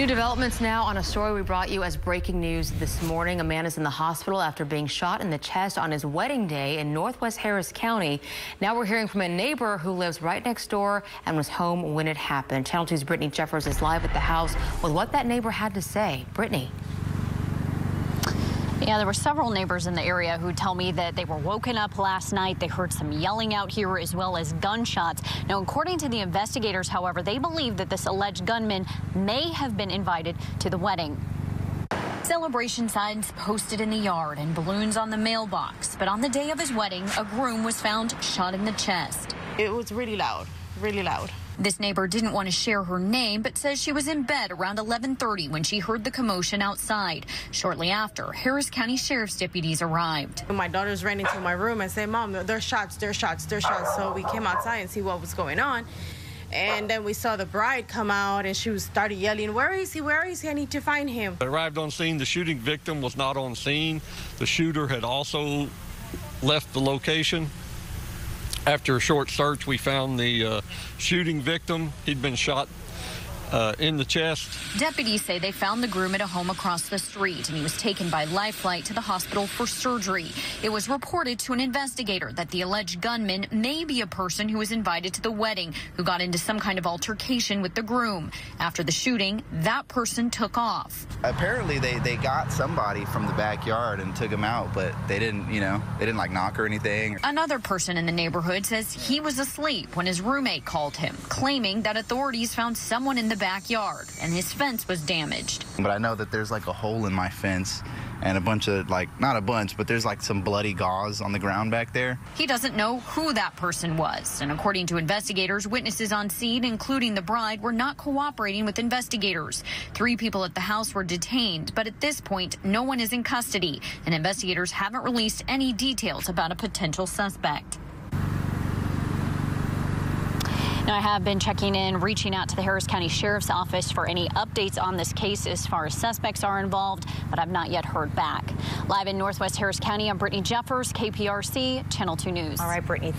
New developments now on a story we brought you as breaking news this morning. A man is in the hospital after being shot in the chest on his wedding day in Northwest Harris County. Now we're hearing from a neighbor who lives right next door and was home when it happened. Channel 2's Brittany Jeffers is live at the house with what that neighbor had to say. Brittany. Yeah, there were several neighbors in the area who tell me that they were woken up last night. They heard some yelling out here as well as gunshots. Now, according to the investigators, however, they believe that this alleged gunman may have been invited to the wedding. Celebration signs posted in the yard and balloons on the mailbox. But on the day of his wedding, a groom was found shot in the chest. It was really loud, really loud. This neighbor didn't want to share her name, but says she was in bed around 1130 when she heard the commotion outside. Shortly after, Harris County Sheriff's deputies arrived. My daughters ran into my room and said, Mom, there's shots, there's shots, there's shots. So we came outside and see what was going on. And then we saw the bride come out and she was started yelling, Where is he? Where is he? I need to find him. They arrived on scene. The shooting victim was not on scene. The shooter had also left the location. After a short search, we found the uh, shooting victim. He'd been shot uh, in the chest. Deputies say they found the groom at a home across the street and he was taken by life flight to the hospital for surgery. It was reported to an investigator that the alleged gunman may be a person who was invited to the wedding who got into some kind of altercation with the groom. After the shooting, that person took off. Apparently they, they got somebody from the backyard and took him out, but they didn't, you know, they didn't like knock or anything. Another person in the neighborhood says he was asleep when his roommate called him, claiming that authorities found someone in the backyard and his fence was damaged. But I know that there's like a hole in my fence and a bunch of like, not a bunch, but there's like some bloody gauze on the ground back there. He doesn't know who that person was. And according to investigators, witnesses on scene, including the bride, were not cooperating with investigators. Three people at the house were detained, but at this point, no one is in custody. And investigators haven't released any details about a potential suspect. Now, I have been checking in, reaching out to the Harris County Sheriff's Office for any updates on this case as far as suspects are involved, but I've not yet heard back. Live in Northwest Harris County, I'm Brittany Jeffers, KPRC, Channel 2 News. All right, Brittany.